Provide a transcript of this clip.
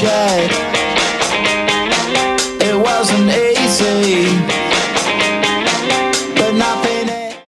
tried